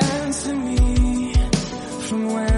Answer me from where